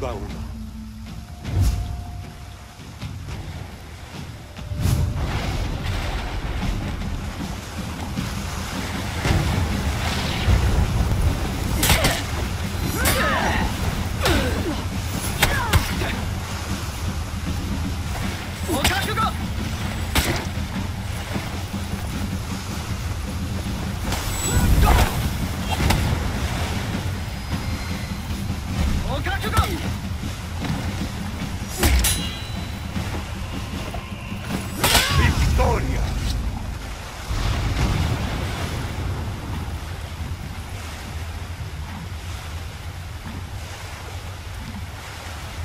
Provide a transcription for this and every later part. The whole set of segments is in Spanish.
Manda.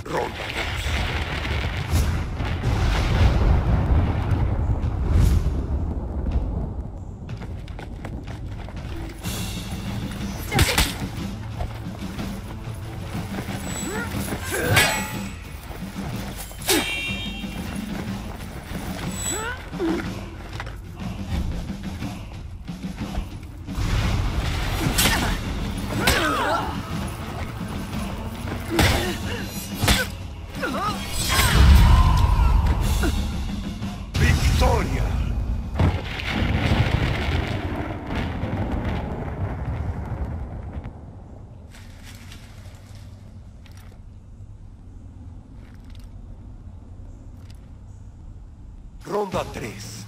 Ronda 2. ¡Victoria! Ronda 3.